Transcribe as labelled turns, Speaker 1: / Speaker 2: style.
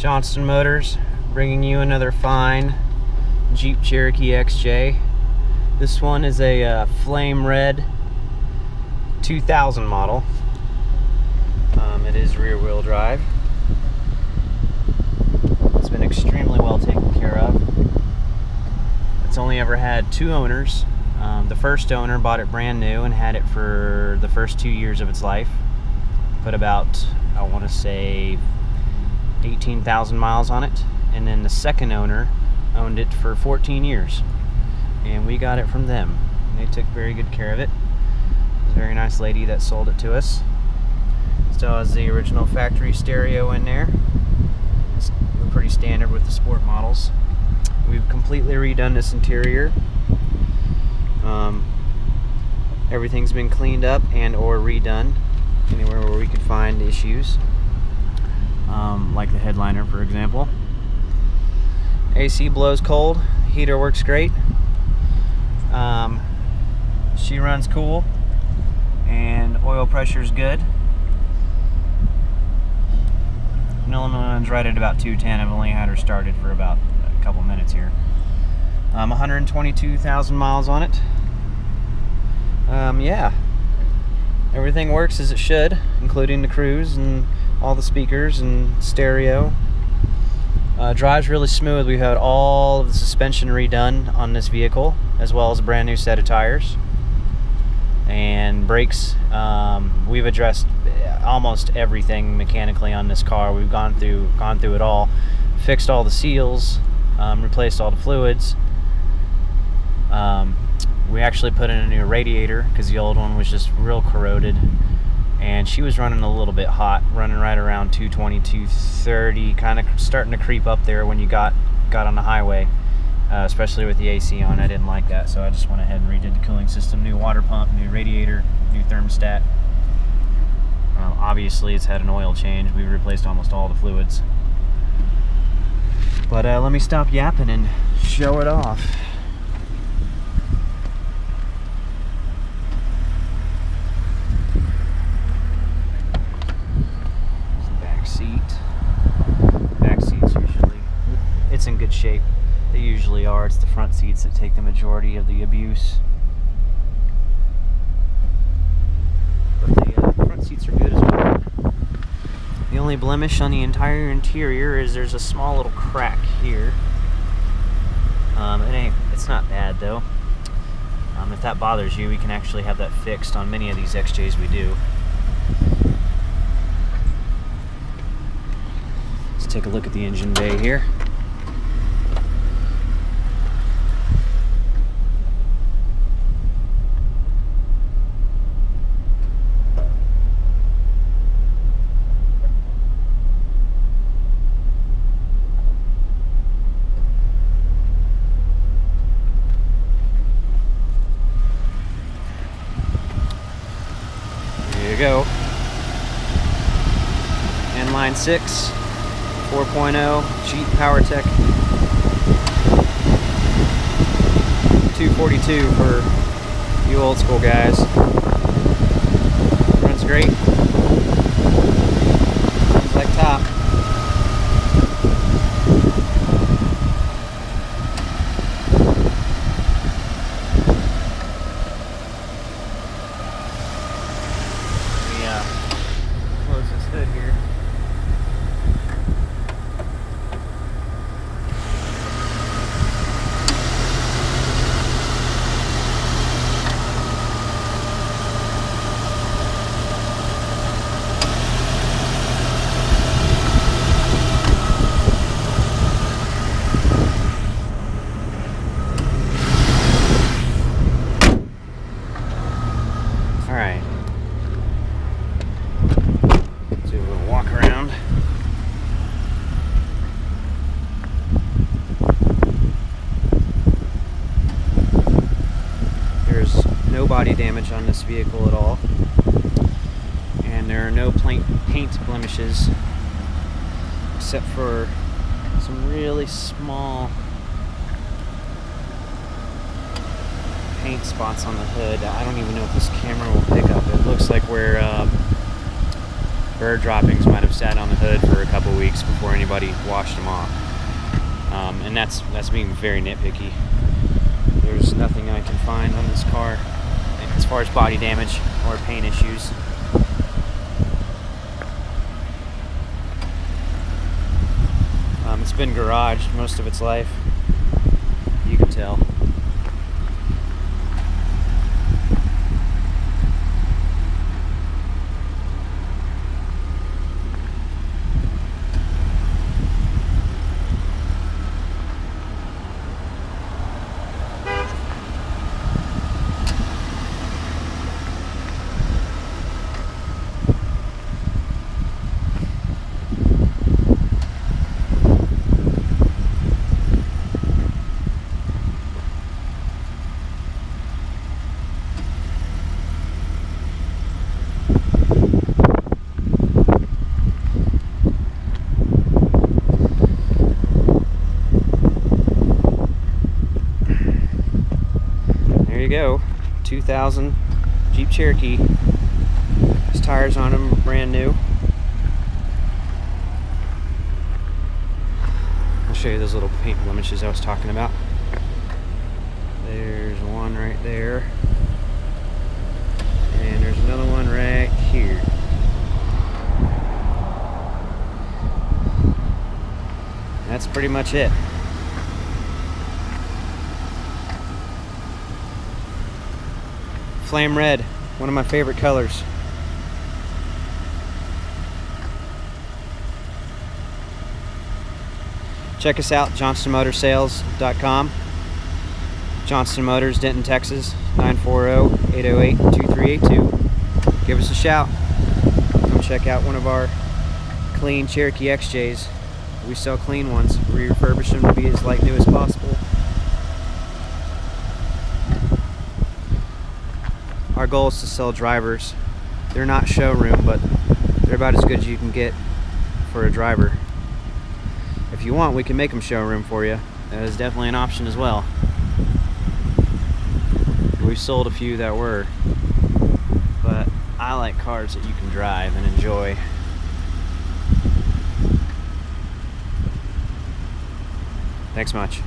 Speaker 1: Johnston Motors bringing you another fine Jeep Cherokee XJ. This one is a uh, flame red 2000 model. Um, it is rear wheel drive. It's been extremely well taken care of. It's only ever had two owners. Um, the first owner bought it brand new and had it for the first two years of its life. Put about, I want to say, 18,000 miles on it. And then the second owner owned it for 14 years. And we got it from them. They took very good care of it. It was a very nice lady that sold it to us. Still has the original factory stereo in there. It's pretty standard with the sport models. We've completely redone this interior. Um, everything's been cleaned up and or redone anywhere where we could find issues um, like the headliner for example. AC blows cold. Heater works great. Um, she runs cool. And oil pressure is good. Milliman's right at about 210 I've only had her started for about a couple minutes here. Um, 122,000 miles on it. Um, yeah. Everything works as it should including the cruise and all the speakers and stereo. Uh, drives really smooth. We've had all of the suspension redone on this vehicle, as well as a brand new set of tires. And brakes, um, we've addressed almost everything mechanically on this car. We've gone through gone through it all, fixed all the seals, um, replaced all the fluids. Um, we actually put in a new radiator because the old one was just real corroded and she was running a little bit hot, running right around 220, 230, kind of starting to creep up there when you got got on the highway, uh, especially with the AC on. I didn't like that, so I just went ahead and redid the cooling system, new water pump, new radiator, new thermostat. Um, obviously, it's had an oil change. We replaced almost all the fluids. But uh, let me stop yapping and show it off. it's in good shape. They usually are. It's the front seats that take the majority of the abuse. But the uh, front seats are good as well. The only blemish on the entire interior is there's a small little crack here. Um, it ain't, it's not bad though. Um, if that bothers you, we can actually have that fixed on many of these XJs we do. Let's take a look at the engine bay here. 6, 4.0, Jeep PowerTech 242 for you old school guys. Runs great. Like top. Body damage on this vehicle at all. And there are no paint blemishes except for some really small paint spots on the hood. I don't even know if this camera will pick up. It looks like where um, bird droppings might have sat on the hood for a couple weeks before anybody washed them off. Um, and that's that's being very nitpicky. There's nothing I can find on this car as far as body damage or pain issues. Um, it's been garaged most of its life. You can tell. There you go. 2000 Jeep Cherokee. These tires on them are brand new. I'll show you those little paint blemishes I was talking about. There's one right there. And there's another one right here. That's pretty much it. Flame red, one of my favorite colors. Check us out, johnstonmotorssales.com. Johnston Motors, Denton, Texas, 940-808-2382. Give us a shout. Come check out one of our clean Cherokee XJs. We sell clean ones. We refurbish them to be as like new as possible. Our goal is to sell drivers. They're not showroom, but they're about as good as you can get for a driver. If you want, we can make them showroom for you. That is definitely an option as well. We've sold a few that were, but I like cars that you can drive and enjoy. Thanks much.